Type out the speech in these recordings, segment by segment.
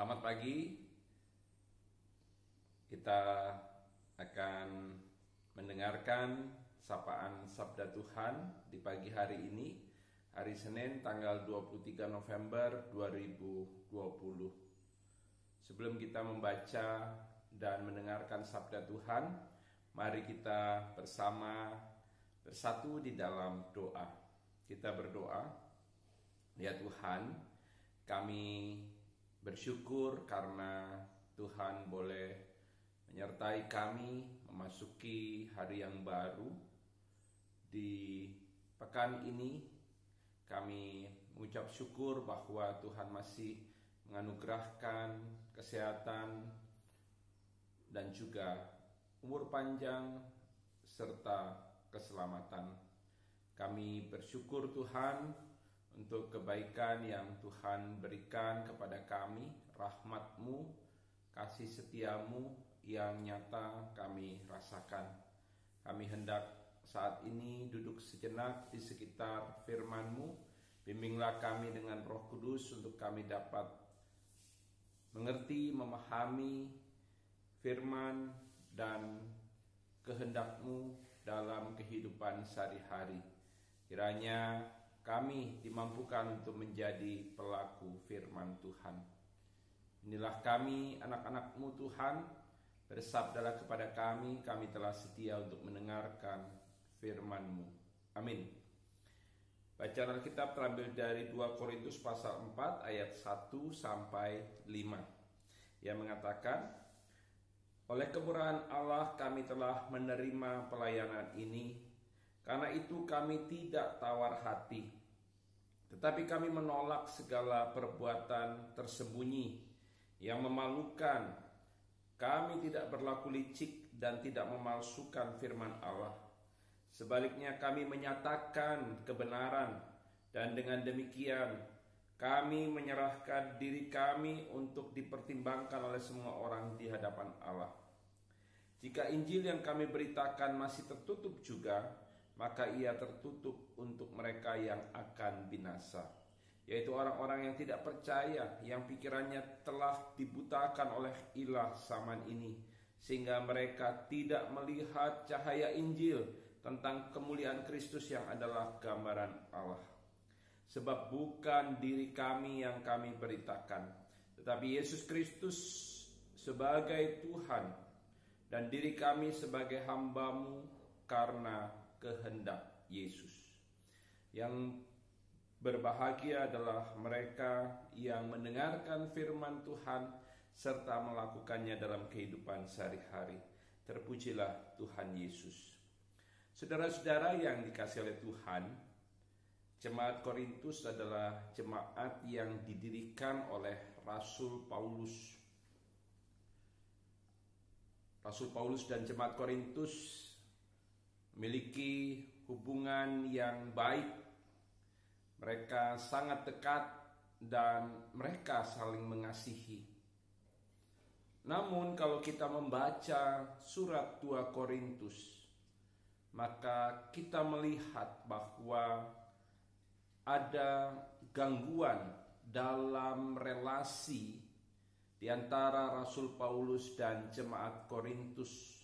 Selamat pagi. Kita akan mendengarkan sapaan Sabda Tuhan di pagi hari ini, hari Senin tanggal 23 November 2020. Sebelum kita membaca dan mendengarkan Sabda Tuhan, mari kita bersama bersatu di dalam doa. Kita berdoa, ya Tuhan, kami bersyukur karena Tuhan boleh menyertai kami memasuki hari yang baru. Di pekan ini kami mengucap syukur bahwa Tuhan masih menganugerahkan kesehatan dan juga umur panjang serta keselamatan. Kami bersyukur Tuhan untuk kebaikan yang Tuhan berikan kepada kami, rahmatmu, kasih setiamu yang nyata kami rasakan. Kami hendak saat ini duduk sejenak di sekitar firmanmu, bimbinglah kami dengan roh kudus untuk kami dapat mengerti, memahami firman dan kehendakmu dalam kehidupan sehari-hari. Kiranya kami dimampukan untuk menjadi pelaku firman Tuhan. Inilah kami anak-anakmu Tuhan, bersabdalah kepada kami, kami telah setia untuk mendengarkan firman-Mu. Amin. Bacaan Alkitab terambil dari 2 Korintus pasal 4 ayat 1 sampai 5. Yang mengatakan, oleh kemurahan Allah kami telah menerima pelayanan ini karena itu kami tidak tawar hati, tetapi kami menolak segala perbuatan tersembunyi yang memalukan. Kami tidak berlaku licik dan tidak memalsukan firman Allah. Sebaliknya kami menyatakan kebenaran dan dengan demikian kami menyerahkan diri kami untuk dipertimbangkan oleh semua orang di hadapan Allah. Jika Injil yang kami beritakan masih tertutup juga, maka ia tertutup untuk mereka yang akan binasa, yaitu orang-orang yang tidak percaya, yang pikirannya telah dibutakan oleh ilah zaman ini, sehingga mereka tidak melihat cahaya Injil tentang kemuliaan Kristus yang adalah gambaran Allah. Sebab bukan diri kami yang kami beritakan, tetapi Yesus Kristus sebagai Tuhan dan diri kami sebagai hambamu karena kehendak Yesus. Yang berbahagia adalah mereka yang mendengarkan firman Tuhan serta melakukannya dalam kehidupan sehari-hari. Terpujilah Tuhan Yesus. Saudara-saudara yang dikasih oleh Tuhan, Jemaat Korintus adalah jemaat yang didirikan oleh Rasul Paulus. Rasul Paulus dan jemaat Korintus memiliki hubungan yang baik. Mereka sangat dekat dan mereka saling mengasihi. Namun kalau kita membaca surat 2 Korintus, maka kita melihat bahwa ada gangguan dalam relasi di antara Rasul Paulus dan jemaat Korintus.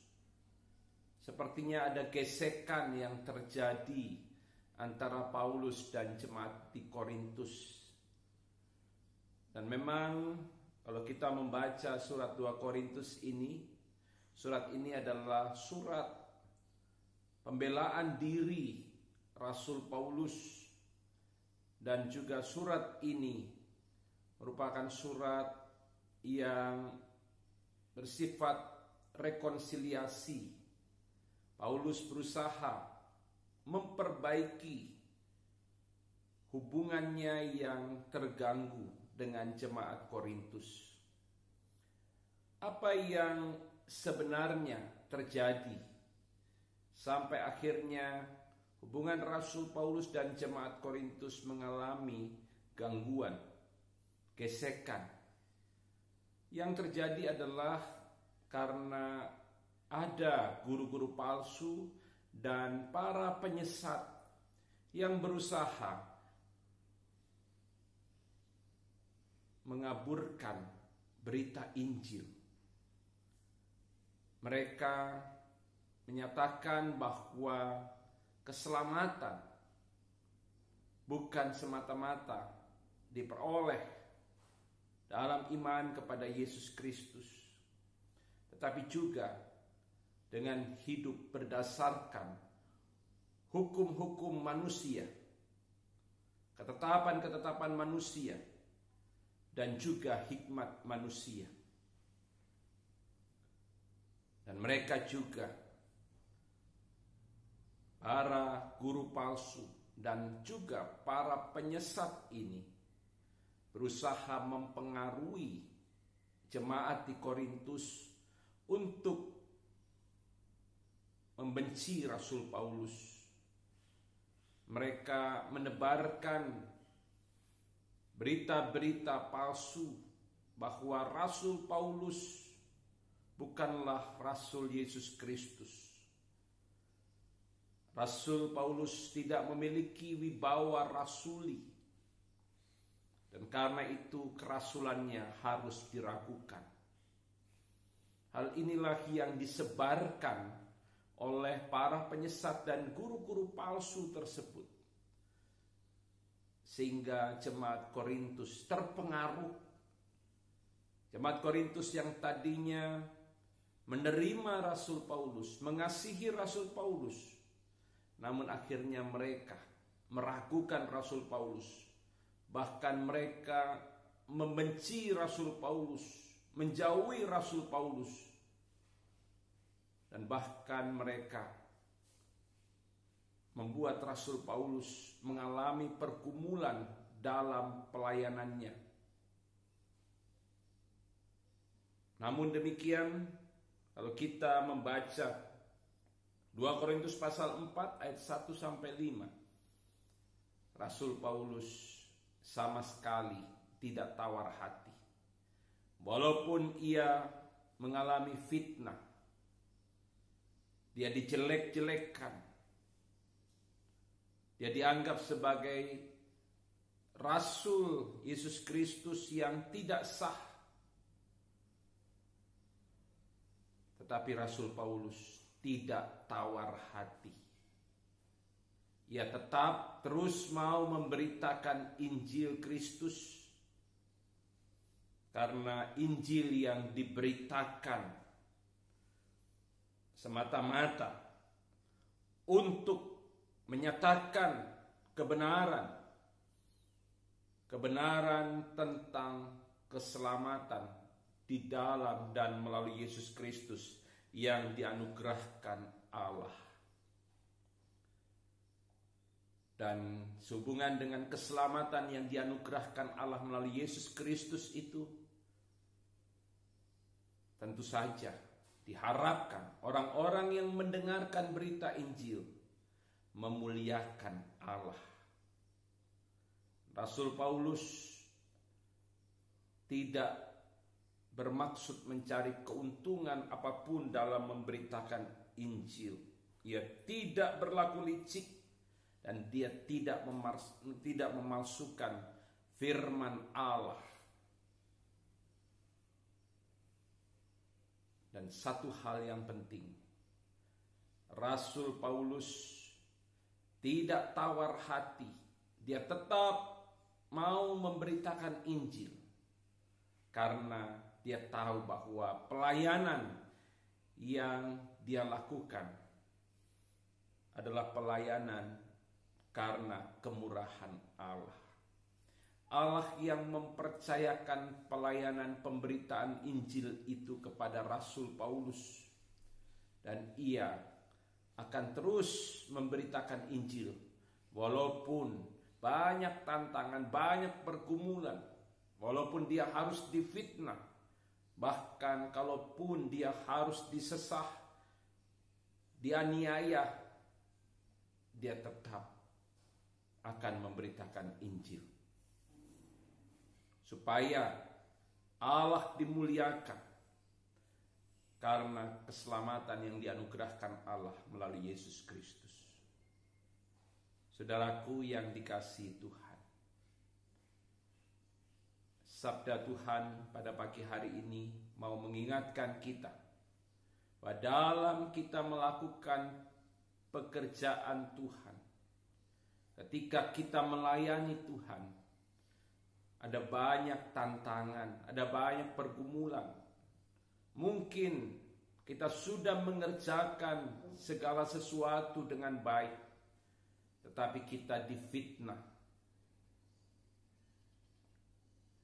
Sepertinya ada gesekan yang terjadi antara Paulus dan jemaat di Korintus. Dan memang kalau kita membaca surat 2 Korintus ini, surat ini adalah surat pembelaan diri Rasul Paulus dan juga surat ini merupakan surat yang bersifat rekonsiliasi Paulus berusaha memperbaiki hubungannya yang terganggu dengan jemaat Korintus. Apa yang sebenarnya terjadi sampai akhirnya hubungan Rasul Paulus dan jemaat Korintus mengalami gangguan, gesekan. Yang terjadi adalah karena ada guru-guru palsu dan para penyesat yang berusaha mengaburkan berita Injil. Mereka menyatakan bahwa keselamatan bukan semata-mata diperoleh dalam iman kepada Yesus Kristus, tetapi juga dengan hidup berdasarkan hukum-hukum manusia, ketetapan-ketetapan manusia, dan juga hikmat manusia. Dan mereka juga para guru palsu dan juga para penyesat ini berusaha mempengaruhi jemaat di Korintus untuk membenci Rasul Paulus. Mereka menebarkan berita-berita palsu bahwa Rasul Paulus bukanlah Rasul Yesus Kristus Rasul Paulus tidak memiliki wibawa rasuli. Dan karena itu kerasulannya harus diragukan. Hal inilah yang disebarkan oleh para penyesat dan guru-guru palsu tersebut. Sehingga jemaat Korintus terpengaruh. Jemaat Korintus yang tadinya menerima Rasul Paulus, mengasihi Rasul Paulus, namun akhirnya mereka meragukan Rasul Paulus. Bahkan mereka membenci Rasul Paulus, menjauhi Rasul Paulus. Dan bahkan mereka membuat Rasul Paulus mengalami pergumulan dalam pelayanannya. Namun demikian, kalau kita membaca 2 Korintus pasal 4 ayat 1 sampai 5. Rasul Paulus sama sekali tidak tawar hati. Walaupun ia mengalami fitnah, dia dijelek-jelekkan, dia dianggap sebagai Rasul Yesus Kristus yang tidak sah. Tetapi Rasul Paulus tidak tawar hati. Ia tetap terus mau memberitakan Injil Kristus karena Injil yang diberitakan semata-mata untuk menyatakan kebenaran kebenaran tentang keselamatan di dalam dan melalui Yesus Kristus yang dianugerahkan Allah. Dan sehubungan dengan keselamatan yang dianugerahkan Allah melalui Yesus Kristus itu tentu saja diharapkan orang-orang yang mendengarkan berita Injil memuliakan Allah. Rasul Paulus tidak bermaksud mencari keuntungan apa pun dalam memberitakan Injil. Ia tidak berlaku licik dan dia tidak tidak memalsukan firman Allah. Dan satu hal yang penting, Rasul Paulus tidak tawar hati. Dia tetap mau memberitakan Injil karena dia tahu bahwa pelayanan yang dia lakukan adalah pelayanan karena kemurahan Allah. Allah yang mempercayakan pelayanan pemberitaan Injil itu kepada Rasul Paulus dan ia akan terus memberitakan Injil walaupun banyak tantangan, banyak pergumulan, walaupun dia harus difitnah, Bahkan kalaupun dia harus disesah, dianiaya, dia tetap akan memberitakan Injil. Supaya Allah dimuliakan karena keselamatan yang dianugerahkan Allah melalui Yesus Kristus. Saudaraku yang dikasihi Tuhan, Sabda Tuhan pada pagi hari ini mau mengingatkan kita bahwa dalam kita melakukan pekerjaan Tuhan, ketika kita melayani Tuhan, ada banyak tantangan, ada banyak pergumulan. Mungkin kita sudah mengerjakan segala sesuatu dengan baik, tetapi kita difitnah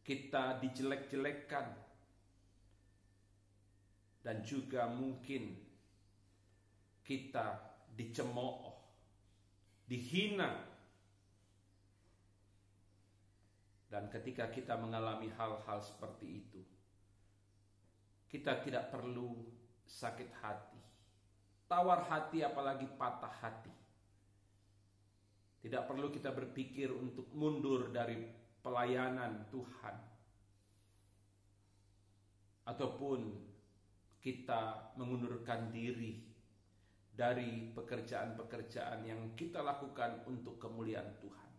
kita dijelek-jelekkan dan juga mungkin kita dicemooh, dihina. Dan ketika kita mengalami hal-hal seperti itu, kita tidak perlu sakit hati, tawar hati apalagi patah hati. Tidak perlu kita berpikir untuk mundur dari pelayanan Tuhan ataupun kita mengundurkan diri dari pekerjaan-pekerjaan yang kita lakukan untuk kemuliaan Tuhan.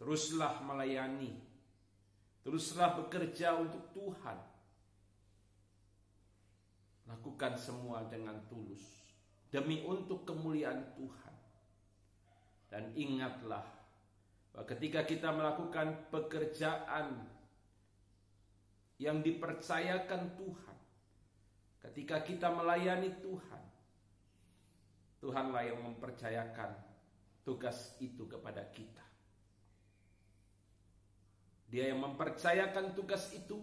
Teruslah melayani, teruslah bekerja untuk Tuhan. Lakukan semua dengan tulus demi untuk kemuliaan Tuhan. Dan ingatlah ketika kita melakukan pekerjaan yang dipercayakan Tuhan, ketika kita melayani Tuhan, Tuhanlah yang mempercayakan tugas itu kepada kita. Dia yang mempercayakan tugas itu,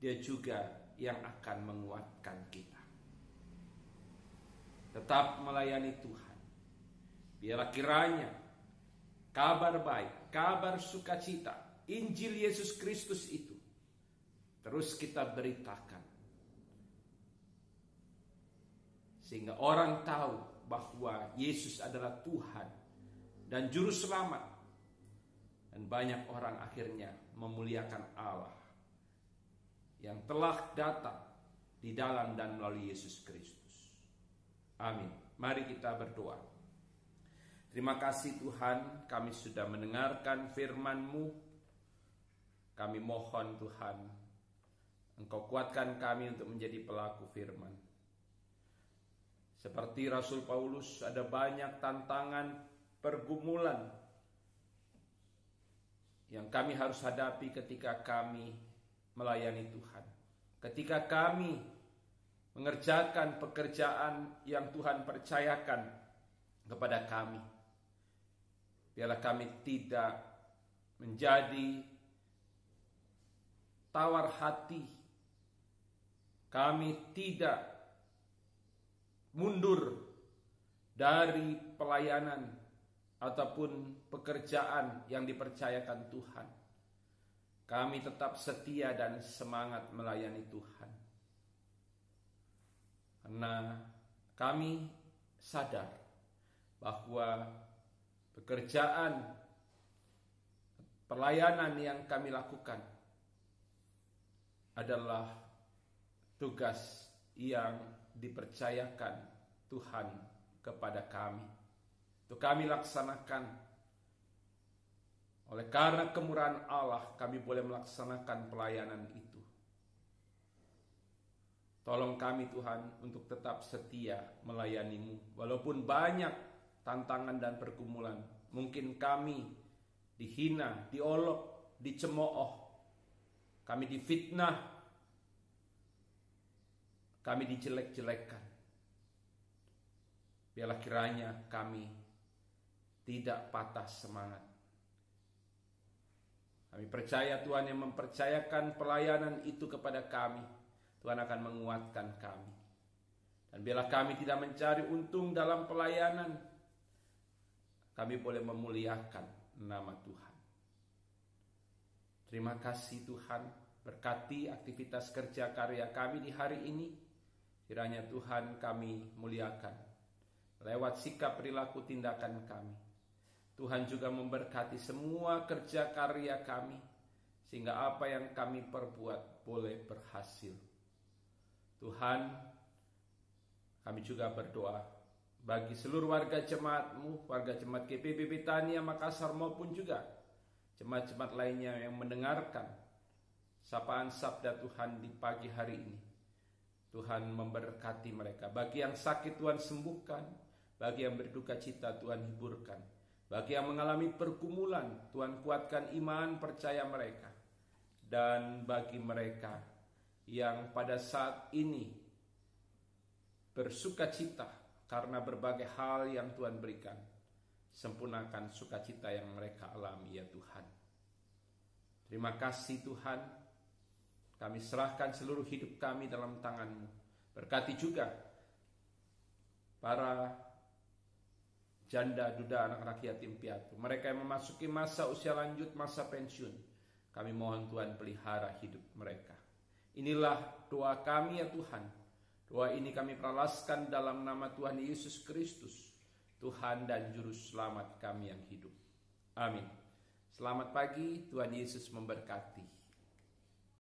dia juga yang akan menguatkan kita. Tetap melayani Tuhan. Biarlah kiranya kabar baik, kabar sukacita, Injil Yesus Kristus itu terus kita beritakan. Sehingga orang tahu bahwa Yesus adalah Tuhan dan juru selamat. Dan banyak orang akhirnya memuliakan Allah yang telah datang di dalam dan melalui Yesus Kristus. Amin. Mari kita berdoa. Terima kasih Tuhan, kami sudah mendengarkan firman-Mu. Kami mohon Tuhan, Engkau kuatkan kami untuk menjadi pelaku firman. Seperti Rasul Paulus ada banyak tantangan, pergumulan yang kami harus hadapi ketika kami melayani Tuhan. Ketika kami mengerjakan pekerjaan yang Tuhan percayakan kepada kami. Biarlah kami tidak menjadi tawar hati. Kami tidak mundur dari pelayanan ataupun pekerjaan yang dipercayakan Tuhan. Kami tetap setia dan semangat melayani Tuhan. Karena kami sadar bahwa pekerjaan pelayanan yang kami lakukan adalah tugas yang dipercayakan Tuhan kepada kami. Untuk kami laksanakan. Oleh karena kemurahan Allah, kami boleh melaksanakan pelayanan itu. Tolong kami Tuhan untuk tetap setia melayanimu. Walaupun banyak tantangan dan pergumulan. Mungkin kami dihina, diolok, dicemooh. Kami difitnah. Kami dijelek-jelekkan. Biarlah kiranya kami tidak patah semangat. Kami percaya Tuhan yang mempercayakan pelayanan itu kepada kami. Tuhan akan menguatkan kami. Dan biarlah kami tidak mencari untung dalam pelayanan, kami boleh memuliakan nama Tuhan. Terima kasih Tuhan, berkati aktivitas kerja karya kami di hari ini. Kiranya Tuhan kami muliakan lewat sikap perilaku tindakan kami. Tuhan juga memberkati semua kerja karya kami sehingga apa yang kami perbuat boleh berhasil. Tuhan, kami juga berdoa bagi seluruh warga jemaatmu, warga jemaat GPB Betania Makassar maupun juga jemaat-jemaat lainnya yang mendengarkan sapaan sabda Tuhan di pagi hari ini. Tuhan memberkati mereka. Bagi yang sakit Tuhan sembuhkan, bagi yang berduka cita Tuhan hiburkan. Bagi yang mengalami pergumulan, Tuhan kuatkan iman percaya mereka. Dan bagi mereka yang pada saat ini bersuka cita karena berbagai hal yang Tuhan berikan, sempurnakan sukacita yang mereka alami ya Tuhan. Terima kasih Tuhan, kami serahkan seluruh hidup kami dalam tangan-Mu. Berkati juga para janda, duda, anak-anak yatim piatu. Mereka yang memasuki masa usia lanjut, masa pensiun. Kami mohon Tuhan pelihara hidup mereka. Inilah doa kami ya Tuhan. Doa ini kami peralaskan dalam nama Tuhan Yesus Kristus. Tuhan dan Juru Selamat kami yang hidup. Amin. Selamat pagi, Tuhan Yesus memberkati.